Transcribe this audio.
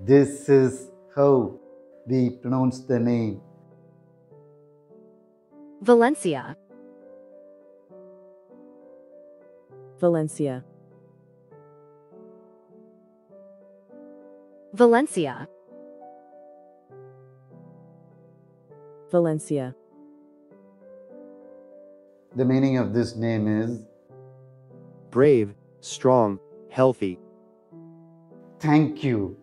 This is how we pronounce the name. Valencia, Valencia, Valencia, Valencia, The meaning of this name is brave, strong, healthy. thank you.